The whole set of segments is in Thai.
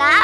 แล้ว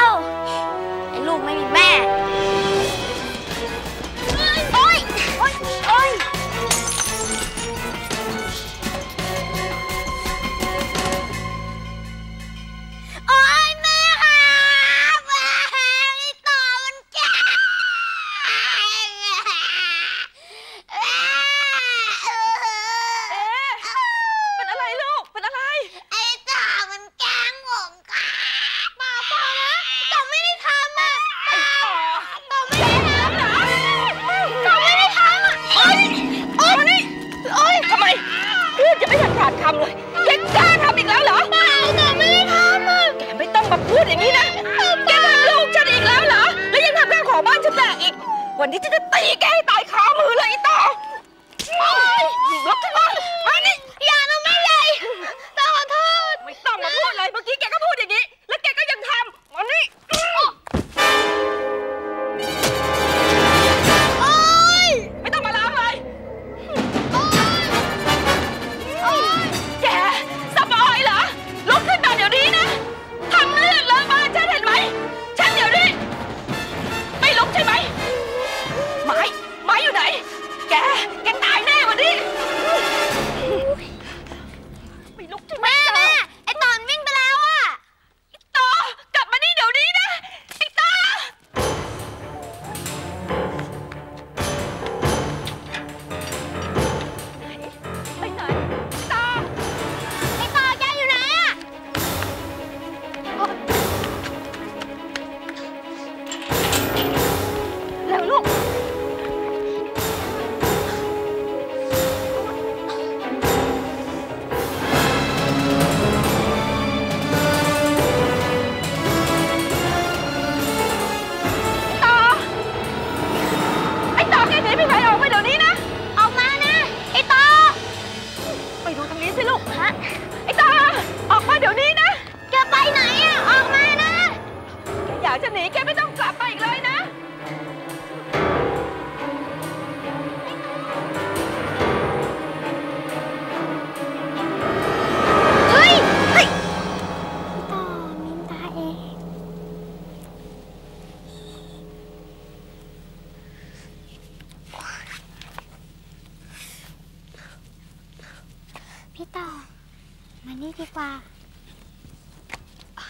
มา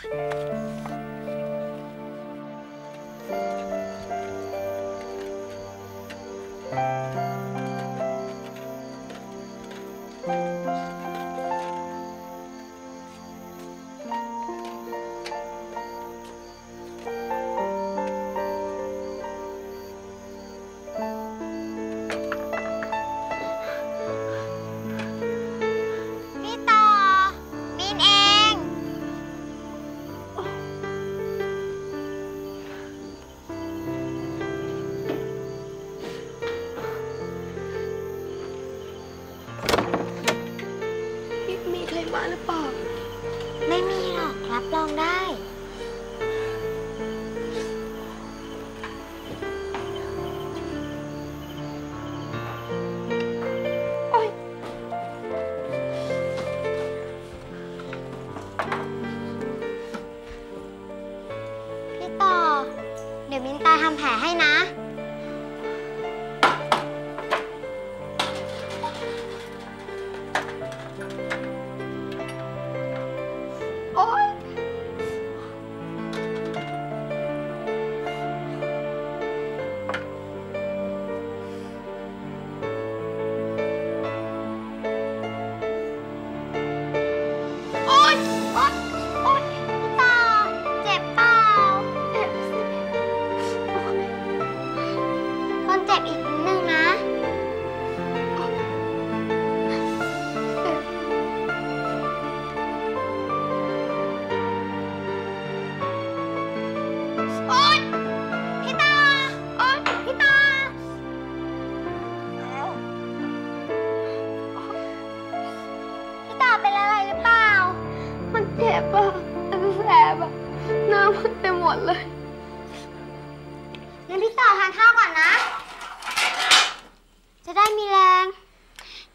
นี่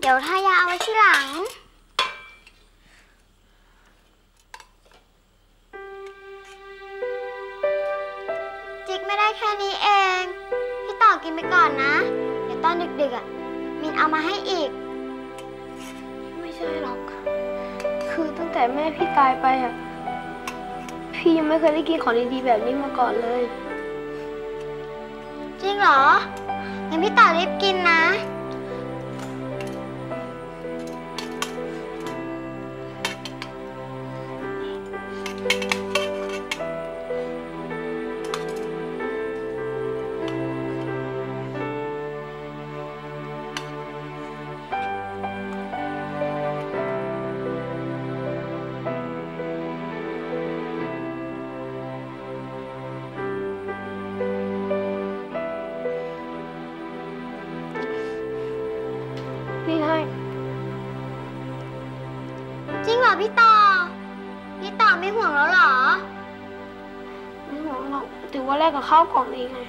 ดี๋ยวทายาเอาไว้ที่หลังพค่นี้เอง พี่ต่อกินไปก่อนนะ เดี๋ยวตอนดึกๆอะ มินเอามาให้อีก ไม่ใช่หรอก คือตั้งแต่แม่พี่ตายไปอะ พี่ยังไม่เคยได้กินของดีๆแบบนี้มาก่อนเลย จริงเหรองั้นพี่ต่อรีบกินนะ พี่ต่อ พี่ต่อไม่ห่วงแล้วหรอ ไม่ห่วงหรอกถือว่าแลกกับข้าวกล่องเองไง